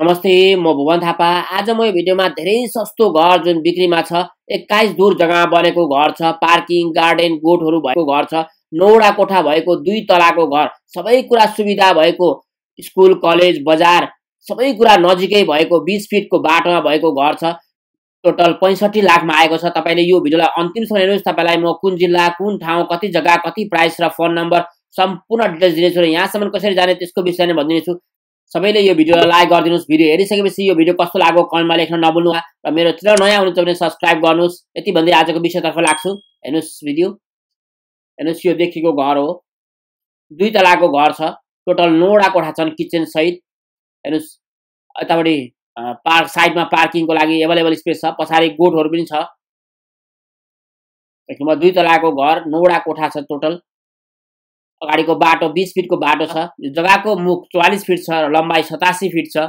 नमस्ते म भुवन थापा। आज म यो भिडियोमा धेरै सस्तो घर जुन बिक्रीमा छ एक्काइस दूर जग्गामा बनेको घर छ पार्किङ गार्डन गोठहरू भएको घर छ नौवटा कोठा भएको दुई तलाको घर सबै कुरा सुविधा भएको स्कुल कलेज बजार सबै कुरा नजिकै भएको बिस फिटको बाटोमा भएको घर छ। टोटल पैँसठी लाखमा आएको छ। तपाईँले यो भिडियोलाई अन्तिमसम्म हेर्नुहोस्। तपाईँलाई म कुन जिल्ला कुन ठाउँ कति जग्गा कति प्राइस र फोन नम्बर सम्पूर्ण डिटेल्स दिनेछु र यहाँसम्म कसरी जाने त्यसको विषयमा भनिदिनेछु। सबैले यो भिडियोलाई लाइक गरिदिनुहोस्। भिडियो हेरिसकेपछि यो भिडियो कस्तो लाग्यो कमेन्टमा लेख्न नभुल्नु र मेरो च्यानल नयाँ हुनुहुन्छ भने सब्सक्राइब गर्नुहोस्। यति भन्दै आजको विषयतर्फ लाग्छु। हेर्नुहोस् भिडियो हेर्नुहोस् यो देखिएको घर हो। दुई तलाको घर छ। टोटल नौवटा कोठा छन् किचन सहित। हेर्नुहोस् यतापट्टि पार्क साइडमा पार्किङको लागि एभाइलेबल स्पेस छ। पछाडि गोठहरू पनि छ। दुई तलाको घर नौवटा कोठा छ टोटल। अगाडिको बाटो बिस फिटको बाटो छ। जग्गाको मुख चौवालिस फिट छ र लम्बाइ सतासी फिट छ।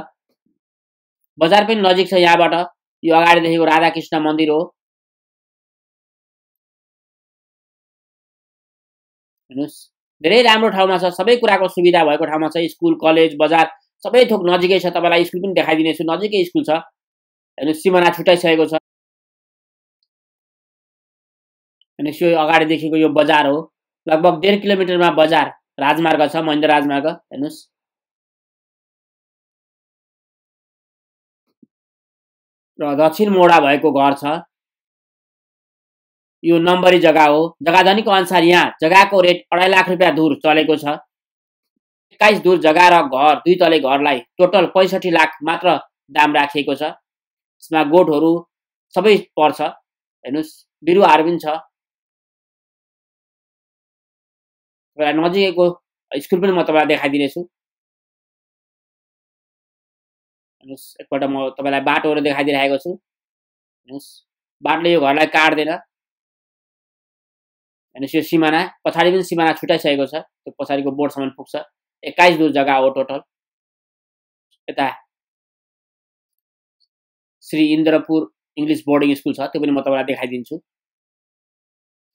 बजार पनि नजिक छ यहाँबाट। यो अगाडिदेखिको राधाकृष्ण मन्दिर हो। हेर्नुहोस्। धेरै राम्रो ठाउँमा छ। सबै कुराको सुविधा भएको ठाउँमा छ। स्कुल कलेज बजार सबै थोक नजिकै छ। तपाईँलाई स्कुल पनि देखाइदिनेछु। नजिकै स्कुल छ। हेर्नुहोस् सिमाना छुट्याइसकेको छ। हेर्नुहोस् यो अगाडिदेखिको यो बजार हो। लगभग डेढ किलोमिटरमा बजार राजमार्ग छ महेन्द्र राजमार्ग हेर्नुहोस्। र दक्षिण मोडा भएको घर छ। यो नम्बरी जग्गा हो। जग्गा धनीको अनुसार यहाँ जग्गाको रेट अढाई लाख रुपियाँ दूर चलेको छ। एक्काइस दूर जग्गा र घर दुई तले घरलाई टोटल पैँसठी लाख मात्र दाम राखिएको छ। यसमा गोठहरू सबै पर्छ। हेर्नुहोस् बिरुवाहरू पनि छ। तपाईँलाई नजिकैको स्कुल पनि म तपाईँलाई देखाइदिनेछु। हेर्नुहोस् एकपल्ट म तपाईँलाई बाटोहरू देखाइदिइरहेको छु। हेर्नुहोस् बाटोले यो घरलाई काट्दैन। हेर्नुहोस् यो सिमाना पछाडि पनि सिमाना छुट्याइसकेको छ। त्यो पछाडिको बोर्डसम्म पुग्छ। एक्काइस दूर जग्गा हो टोटल। यता Shri Indrapur English boarding school छ त्यो पनि म तपाईँलाई देखाइदिन्छु।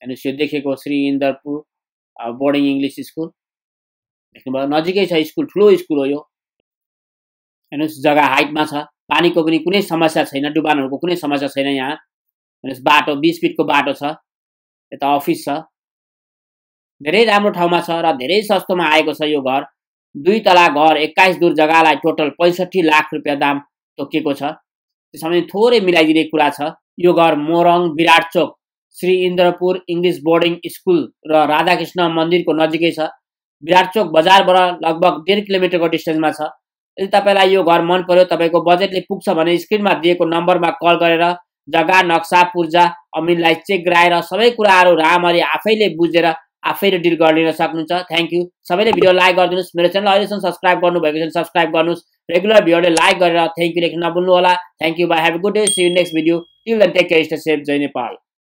हेर्नुहोस् यो देखेको Shri Indrapur boarding English school देख्नुभयो नजिकै छ स्कुल ठुलो स्कुल हो यो। हेर्नुहोस् जग्गा हाइटमा छ। पानीको पनि कुनै समस्या छैन डुबानहरूको कुनै समस्या छैन यहाँ। हेर्नुहोस् बाटो बिस फिटको बाटो छ। यता अफिस छ। धेरै राम्रो ठाउँमा छ र धेरै सस्तोमा आएको छ यो घर। दुई तला घर एक्काइस दूर जग्गालाई टोटल पैँसठी लाख रुपियाँ दाम तोकिएको छ। त्यसमा थोरै मिलाइदिने कुरा छ। यो घर Morang Birat Chowk. Shri Indrapur English boarding school र राधाकृष्ण मन्दिरको नजिकै छ। विराट चोक बजारबाट लगभग डेढ किलोमिटरको डिस्टेन्समा छ। यदि तपाईँलाई यो घर मन पर्यो तपाईँको बजेटले पुग्छ भने स्क्रिनमा दिएको नम्बरमा कल गरेर जग्गा नक्सा पूर्जा अमिनलाई चेक गराएर सबै कुराहरू राम्ररी आफैले बुझेर आफैले डिल गरिदिन सक्नुहुन्छ। थ्याङ्क यू सबैले भिडियो लाइक गरिदिनुहोस्। मेरो च्यानल अहिलेसम्म सब्सक्राइब गर्नुभएको छ सब्सक्राइब गर्नुहोस्। रेगुलर भिडियोले लाइक गरेर थ्याङ्क यू लेख्न नभुल्नु होला thank you bye have good day see next video till then take care stay safe Jay Nepal